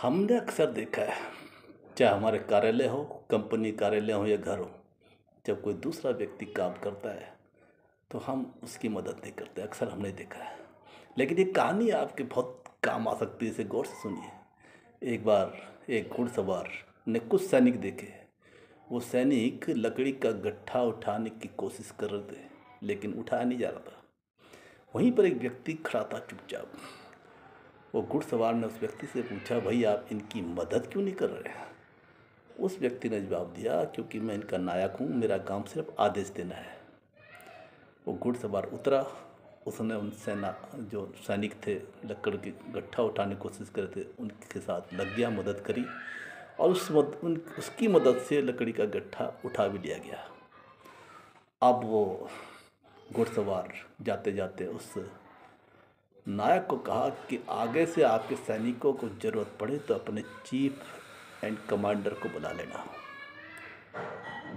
हमने अक्सर देखा है, चाहे हमारे कार्यालय हो, कंपनी कार्यालय हो या घर हो, जब कोई दूसरा व्यक्ति काम करता है तो हम उसकी मदद नहीं करते, अक्सर हमने देखा है। लेकिन ये कहानी आपके बहुत काम आ सकती है, इसे गौर से सुनिए। एक बार, एक घुड़सवार ने कुछ सैनिक देखे। वो सैनिक लकड़ी का गट्ठा उठाने की कोशिश कर रहे थे, लेकिन उठाया नहीं जा रहा था। वहीं पर एक व्यक्ति खड़ा था चुपचाप। वो घुड़सवार ने उस व्यक्ति से पूछा भाई आप इनकी मदद क्यों नहीं कर रहे हैं? उस व्यक्ति ने जवाब दिया क्योंकि मैं इनका नायक हूँ मेरा काम सिर्फ़ आदेश देना है। वो घुड़सवार उतरा। उसने उन सेना जो सैनिक थे लकड़ की गट्ठा उठाने की कोशिश करे थे उनके साथ लग गया मदद करी और उस मद, उन उसकी मदद से लकड़ी का गट्ठा उठा भी लिया गया। अब वो घुड़सवार जाते जाते उस नायक को कहा कि आगे से आपके सैनिकों को ज़रूरत पड़े तो अपने चीफ एंड कमांडर को बुला लेना।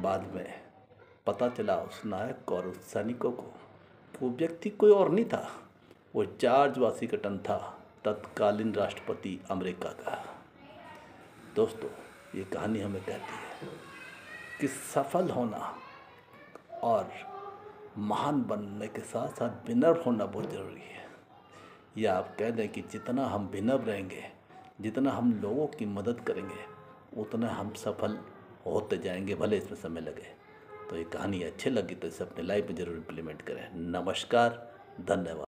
बाद में पता चला उस नायक को और उस सैनिकों को वो व्यक्ति कोई और नहीं था। वो जॉर्ज वाशिंगटन था, तत्कालीन राष्ट्रपति अमेरिका का। दोस्तों, ये कहानी हमें कहती है कि सफल होना और महान बनने के साथ साथ विनर्व होना बहुत ज़रूरी है। या आप कह दें कि जितना हम विनम्र रहेंगे, जितना हम लोगों की मदद करेंगे, उतना हम सफल होते जाएँगे, भले इसमें समय लगे। तो ये कहानी अच्छी लगी तो इसे अपने लाइफ में ज़रूर इम्प्लीमेंट करें। नमस्कार, धन्यवाद।